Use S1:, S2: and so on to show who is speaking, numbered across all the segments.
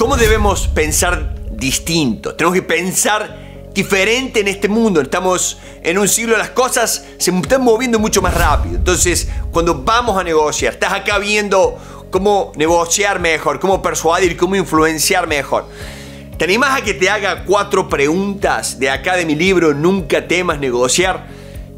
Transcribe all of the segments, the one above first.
S1: ¿Cómo debemos pensar distinto? Tenemos que pensar diferente en este mundo. Estamos en un siglo, las cosas se están moviendo mucho más rápido. Entonces, cuando vamos a negociar, estás acá viendo cómo negociar mejor, cómo persuadir, cómo influenciar mejor. ¿Te animas a que te haga cuatro preguntas de acá de mi libro Nunca temas negociar?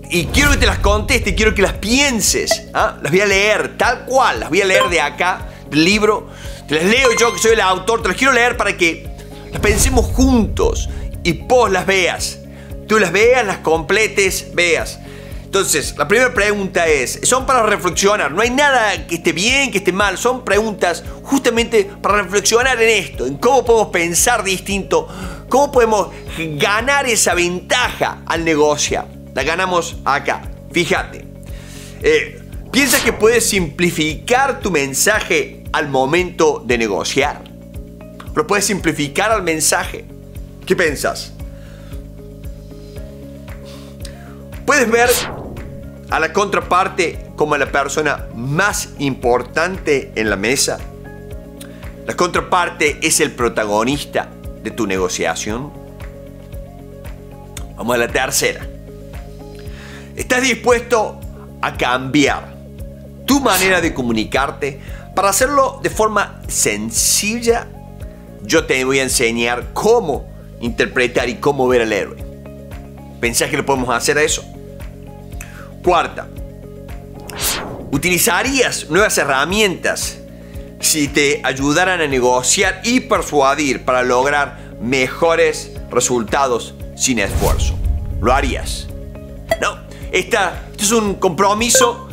S1: Y quiero que te las conteste, quiero que las pienses. ¿ah? Las voy a leer tal cual, las voy a leer de acá, libro. Te las leo yo, que soy el autor, te las quiero leer para que las pensemos juntos y vos las veas. Tú las veas, las completes, veas. Entonces, la primera pregunta es, son para reflexionar, no hay nada que esté bien, que esté mal, son preguntas justamente para reflexionar en esto, en cómo podemos pensar distinto, cómo podemos ganar esa ventaja al negociar. La ganamos acá, fíjate. Eh, ¿Piensas que puedes simplificar tu mensaje al momento de negociar? ¿Lo puedes simplificar al mensaje? ¿Qué piensas? Puedes ver a la contraparte como la persona más importante en la mesa. La contraparte es el protagonista de tu negociación. Vamos a la tercera. ¿Estás dispuesto a cambiar tu manera de comunicarte para hacerlo de forma sencilla? Yo te voy a enseñar cómo interpretar y cómo ver al héroe. ¿Pensás que lo podemos hacer a eso? Cuarta, ¿utilizarías nuevas herramientas si te ayudaran a negociar y persuadir para lograr mejores resultados sin esfuerzo? ¿Lo harías? No, esta, esto es un compromiso.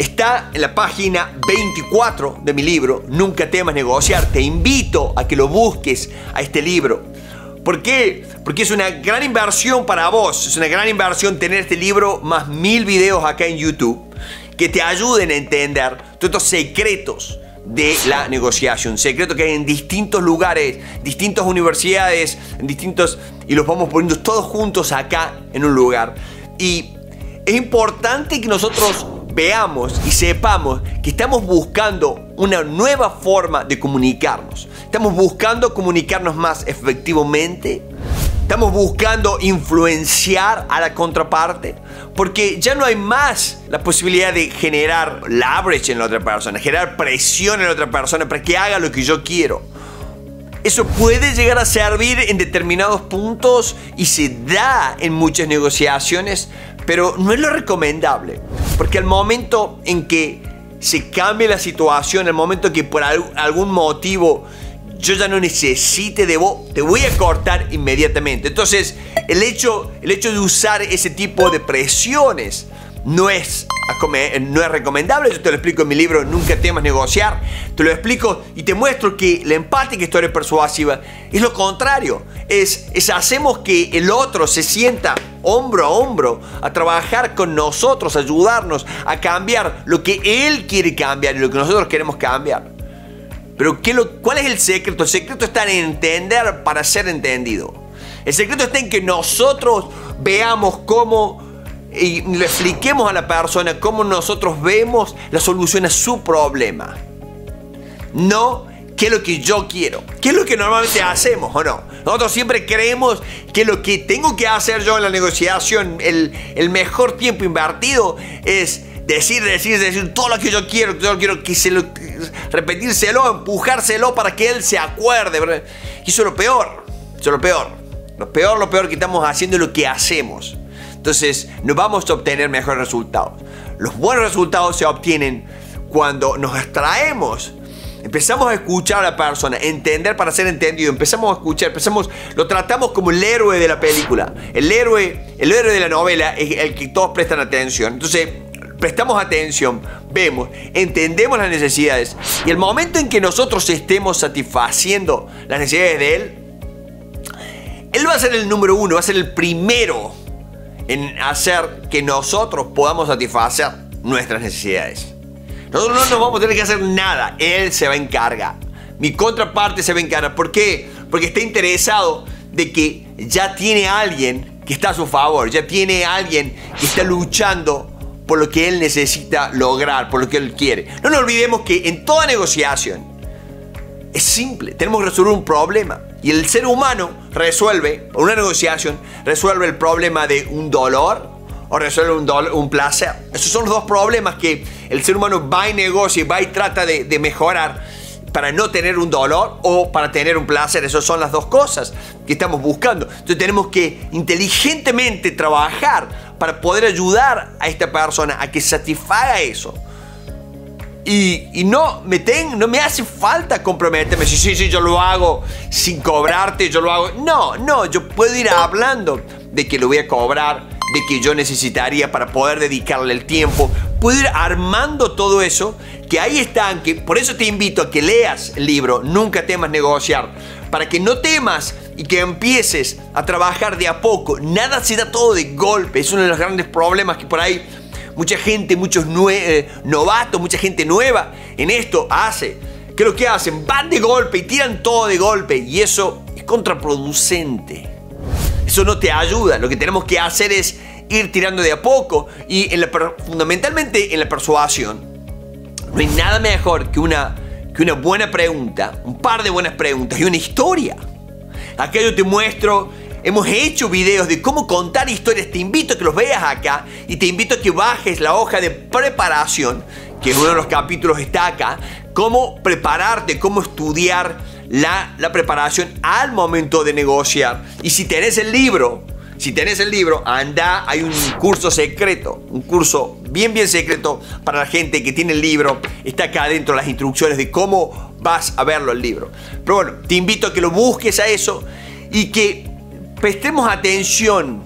S1: Está en la página 24 de mi libro, Nunca temas negociar. Te invito a que lo busques a este libro. ¿Por qué? Porque es una gran inversión para vos, es una gran inversión tener este libro más mil videos acá en YouTube que te ayuden a entender todos estos secretos de la negociación, secretos que hay en distintos lugares, distintas universidades, distintos y los vamos poniendo todos juntos acá en un lugar. Y es importante que nosotros veamos y sepamos que estamos buscando una nueva forma de comunicarnos. Estamos buscando comunicarnos más efectivamente. Estamos buscando influenciar a la contraparte. Porque ya no hay más la posibilidad de generar leverage en la otra persona, generar presión en la otra persona para que haga lo que yo quiero. Eso puede llegar a servir en determinados puntos y se da en muchas negociaciones, pero no es lo recomendable. Porque al momento en que se cambie la situación, al momento que por algún motivo yo ya no necesite de vos, te voy a cortar inmediatamente. Entonces, el hecho, el hecho de usar ese tipo de presiones no es, no es recomendable. Yo te lo explico en mi libro Nunca temas negociar. Te lo explico y te muestro que la empática historia persuasiva es lo contrario. Es, es hacemos que el otro se sienta hombro a hombro a trabajar con nosotros, ayudarnos a cambiar lo que Él quiere cambiar y lo que nosotros queremos cambiar. Pero ¿qué lo, ¿cuál es el secreto? El secreto está en entender para ser entendido. El secreto está en que nosotros veamos cómo y le expliquemos a la persona cómo nosotros vemos la solución a su problema. No qué es lo que yo quiero, qué es lo que normalmente hacemos o no. Nosotros siempre creemos que lo que tengo que hacer yo en la negociación, el, el mejor tiempo invertido es decir, decir, decir todo lo que yo quiero, yo quiero que se lo, repetírselo, empujárselo para que él se acuerde. Y eso es lo peor, eso es lo peor. Lo peor, lo peor que estamos haciendo es lo que hacemos. Entonces, no vamos a obtener mejores resultados. Los buenos resultados se obtienen cuando nos extraemos Empezamos a escuchar a la persona, entender para ser entendido. Empezamos a escuchar, empezamos, lo tratamos como el héroe de la película. El héroe, el héroe de la novela es el que todos prestan atención. Entonces, prestamos atención, vemos, entendemos las necesidades. Y el momento en que nosotros estemos satisfaciendo las necesidades de él, él va a ser el número uno, va a ser el primero en hacer que nosotros podamos satisfacer nuestras necesidades. Nosotros no nos vamos a tener que hacer nada. Él se va a encargar. Mi contraparte se va a encargar. ¿Por qué? Porque está interesado de que ya tiene alguien que está a su favor. Ya tiene alguien que está luchando por lo que él necesita lograr, por lo que él quiere. No nos olvidemos que en toda negociación, Es simple, tenemos que resolver un problema. Y el ser humano resuelve, una negociación, resuelve el problema de un dolor o resuelve un, un placer. Esos son los dos problemas que el ser humano va y negocia y va y trata de, de mejorar para no tener un dolor o para tener un placer. Esas son las dos cosas que estamos buscando. Entonces tenemos que inteligentemente trabajar para poder ayudar a esta persona a que satisfaga eso. Y, no, me ten, no me hace falta comprometerme. Sí, sí, sí, yo lo hago sin cobrarte, yo lo hago. No, no, yo puedo ir hablando de que lo voy a cobrar, de que yo necesitaría para poder dedicarle el tiempo. Puedo ir armando todo eso, que ahí están, que por eso te invito a que leas el libro, nunca temas negociar, para que no temas y que empieces a trabajar de a poco. Nada se da todo de golpe, es uno de los grandes problemas que por ahí mucha gente, muchos eh, novatos, mucha gente nueva en esto hace. ¿Qué es lo que hacen? Van de golpe y tiran todo de golpe y eso es contraproducente. Eso no te ayuda. Lo que tenemos que hacer es ir tirando de a poco y fundamentalmente en la persuasión. No hay nada mejor que una, que una buena pregunta, un par de buenas preguntas y una historia. Acá yo te muestro Hemos hecho videos de cómo contar historias. Te invito a que los veas acá y te invito a que bajes la hoja de preparación, que en uno de los capítulos está acá. Cómo prepararte, cómo estudiar la, la preparación al momento de negociar. Y si tenés el libro, si tenés el libro, anda, hay un curso secreto, un curso bien, bien secreto para la gente que tiene el libro. Está acá adentro las instrucciones de cómo vas a verlo el libro. Pero bueno, te invito a que lo busques a eso y que prestemos atención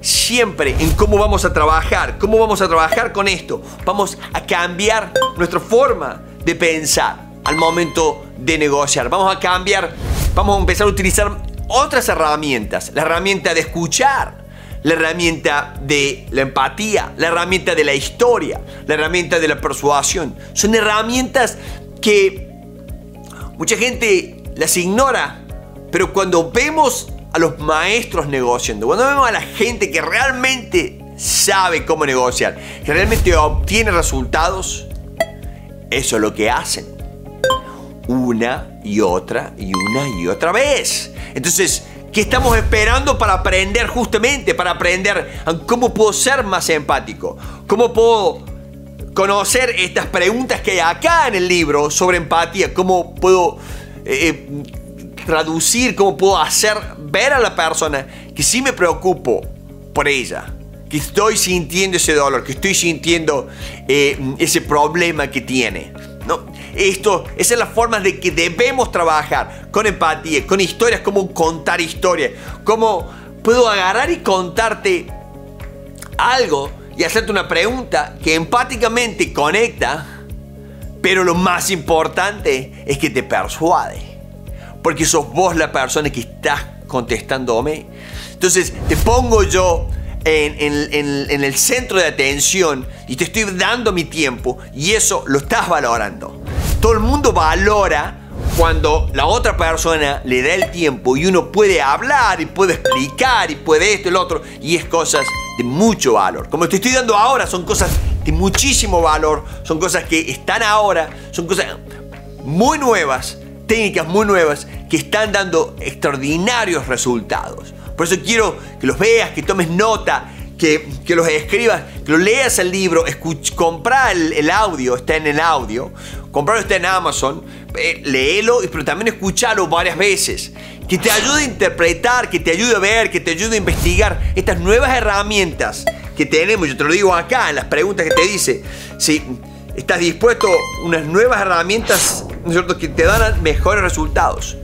S1: siempre en cómo vamos a trabajar, cómo vamos a trabajar con esto. Vamos a cambiar nuestra forma de pensar al momento de negociar. Vamos a cambiar, vamos a empezar a utilizar otras herramientas. La herramienta de escuchar, la herramienta de la empatía, la herramienta de la historia, la herramienta de la persuasión. Son herramientas que mucha gente las ignora, pero cuando vemos a los maestros negociando, cuando vemos a la gente que realmente sabe cómo negociar, que realmente obtiene resultados, eso es lo que hacen. Una y otra y una y otra vez. Entonces, ¿qué estamos esperando para aprender justamente? Para aprender cómo puedo ser más empático. ¿Cómo puedo conocer estas preguntas que hay acá en el libro sobre empatía? ¿Cómo puedo eh, eh, traducir? ¿Cómo puedo hacer ver a la persona que sí me preocupo por ella, que estoy sintiendo ese dolor, que estoy sintiendo eh, ese problema que tiene. ¿no? Esto, esa es la forma de que debemos trabajar con empatía, con historias, como contar historias, cómo puedo agarrar y contarte algo y hacerte una pregunta que empáticamente conecta, pero lo más importante es que te persuade, porque sos vos la persona que estás contestándome. Entonces te pongo yo en, el centro de atención y te estoy dando mi tiempo y eso lo estás valorando. Todo el mundo valora cuando la otra persona le da el tiempo y uno puede hablar y puede explicar y puede esto y lo otro y es cosas de mucho valor. Como te estoy dando ahora son cosas de muchísimo valor, son cosas que están ahora, son cosas muy nuevas, técnicas muy nuevas que están dando extraordinarios resultados. Por eso quiero que los veas, que tomes nota, que, los escribas, que lo leas el libro, compra el, audio, está en el audio, comprarlo está en Amazon, eh, léelo, pero también escúchalo varias veces. Que te ayude a interpretar, que te ayude a ver, que te ayude a investigar estas nuevas herramientas que tenemos. Yo te lo digo acá en las preguntas que te dice. Si estás dispuesto a unas nuevas herramientas que te dan mejores resultados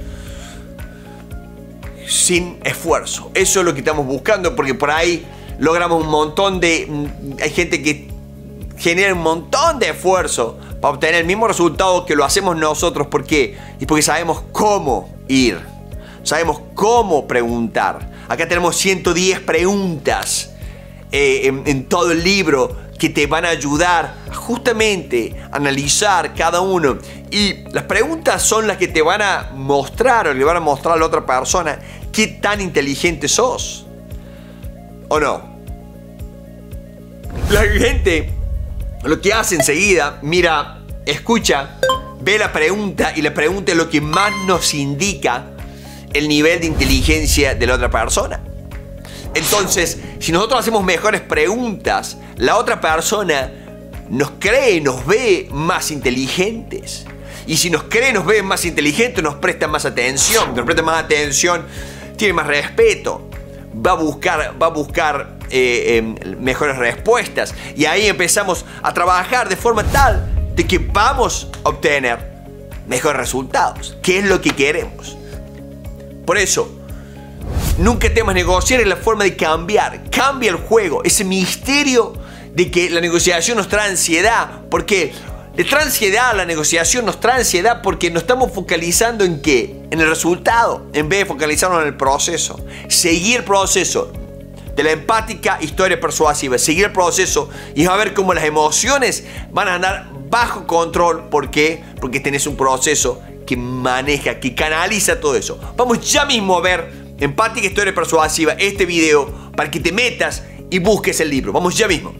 S1: sin esfuerzo. Eso es lo que estamos buscando porque por ahí logramos un montón de... Hay gente que genera un montón de esfuerzo para obtener el mismo resultado que lo hacemos nosotros. ¿Por qué? Y porque sabemos cómo ir. Sabemos cómo preguntar. Acá tenemos 110 preguntas eh, en todo el libro que te van a ayudar justamente a analizar cada uno. Y las preguntas son las que te van a mostrar o le van a mostrar a la otra persona qué tan inteligente sos. ¿O no? La gente lo que hace enseguida, mira, escucha, ve la pregunta y la pregunta es lo que más nos indica el nivel de inteligencia de la otra persona. Entonces, si nosotros hacemos mejores preguntas, la otra persona nos cree, nos ve más inteligentes. Y si nos cree, nos ve más inteligentes, nos presta más atención. Nos presta más atención, tiene más respeto. Va a buscar, va buscar eh, em, mejores respuestas. Y ahí empezamos a trabajar de forma tal de que vamos a obtener mejores resultados. ¿Qué es lo que queremos? Por eso, nunca temas negociar es la forma de cambiar. Cambia el juego. Ese misterio de que la negociación nos trae ansiedad. porque Le trae la negociación nos trae ansiedad porque nos estamos focalizando en qué? En el resultado, en vez de focalizarnos en el proceso. Seguir el proceso de la empática historia persuasiva, seguir el proceso y a ver cómo las emociones van a andar bajo control. ¿Por qué? Porque tenés un proceso que maneja, que canaliza todo eso. Vamos ya mismo a ver Empática Historia Persuasiva, este video, para que te metas y busques el libro. Vamos ya mismo.